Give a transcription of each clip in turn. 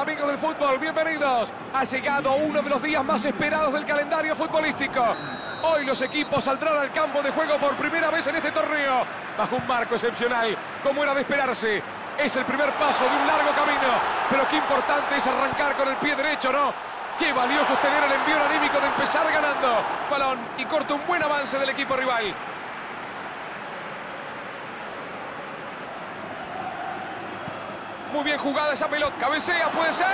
Amigos del fútbol, bienvenidos. Ha llegado uno de los días más esperados del calendario futbolístico. Hoy los equipos saldrán al campo de juego por primera vez en este torneo, bajo un marco excepcional, como era de esperarse. Es el primer paso de un largo camino, pero qué importante es arrancar con el pie derecho, ¿no? Qué valioso es tener el envío anímico de empezar ganando. Balón y corta un buen avance del equipo rival. Muy bien jugada esa pelota. Cabecea, puede ser.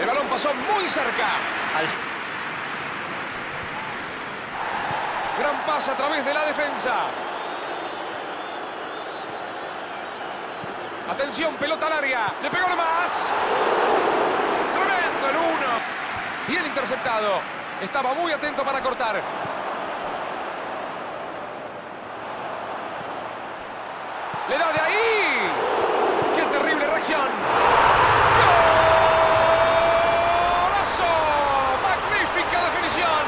El balón pasó muy cerca. Gran pase a través de la defensa. Atención, pelota al área. Le pegó más. Tremendo el uno. Bien interceptado. Estaba muy atento para cortar. Le da de ahí. ¡Qué terrible reacción! ¡Golazo! ¡Magnífica definición!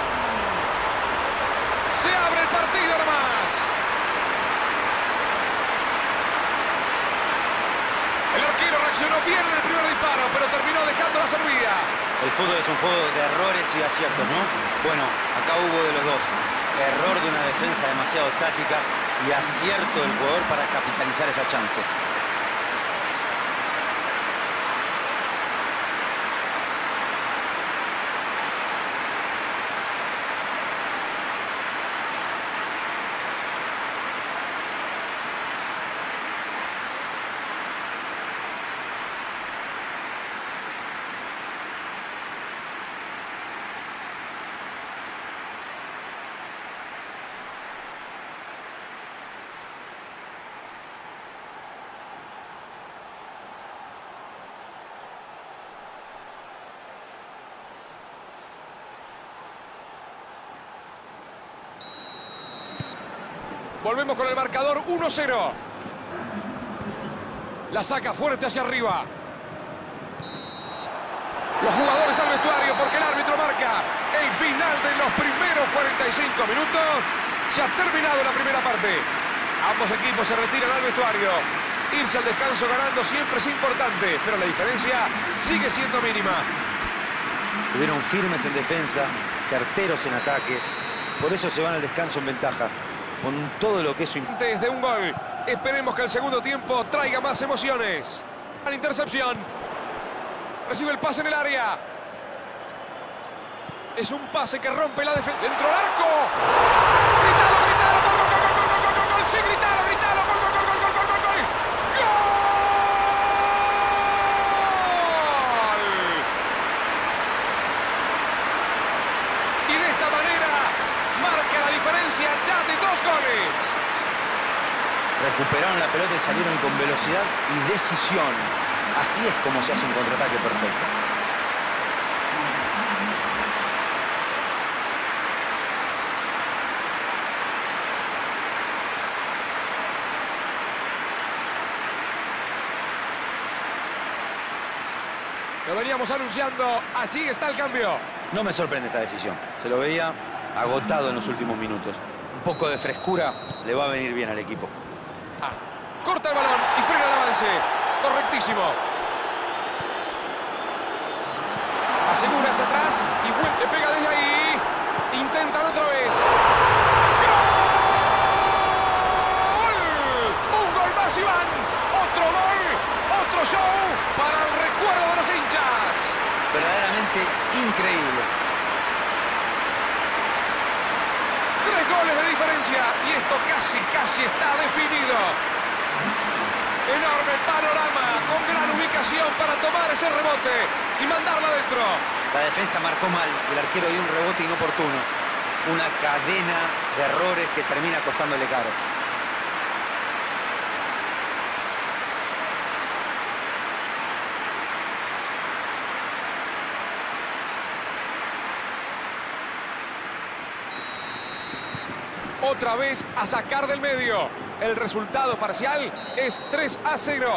Se abre el partido nomás. El arquero reaccionó bien en el primer disparo, pero terminó dejando la servida. El fútbol es un juego de errores y aciertos, ¿no? Bueno, acá hubo de los dos. Error de una defensa demasiado estática y acierto del jugador para capitalizar esa chance. Volvemos con el marcador 1-0. La saca fuerte hacia arriba. Los jugadores al vestuario porque el árbitro marca el final de los primeros 45 minutos. Se ha terminado la primera parte. Ambos equipos se retiran al vestuario. Irse al descanso ganando siempre es importante, pero la diferencia sigue siendo mínima. Estuvieron firmes en defensa, certeros en ataque. Por eso se van al descanso en ventaja. Con todo lo que eso. Desde un gol. Esperemos que el segundo tiempo traiga más emociones. La intercepción. Recibe el pase en el área. Es un pase que rompe la defensa. Recuperaron la pelota y salieron con velocidad y decisión. Así es como se hace un contraataque perfecto. Lo veníamos anunciando, allí está el cambio. No me sorprende esta decisión. Se lo veía agotado en los últimos minutos. Un poco de frescura le va a venir bien al equipo. Corta el balón y frena el avance. Correctísimo. Asegura hacia atrás y vuelve, pega desde ahí. Intentan otra vez. ¡Gol! Un gol más, Iván. Otro gol, otro show para el recuerdo de los hinchas. Verdaderamente increíble. Tres goles de diferencia y esto casi, casi está definido. Enorme panorama, con gran ubicación para tomar ese rebote y mandarla adentro. La defensa marcó mal, el arquero dio un rebote inoportuno. Una cadena de errores que termina costándole caro. Otra vez a sacar del medio. El resultado parcial es 3 a 0.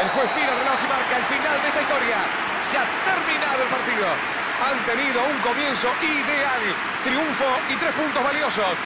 El juez mira el reloj y marca el final de esta historia. Se ha terminado el partido. Han tenido un comienzo ideal. Triunfo y tres puntos valiosos.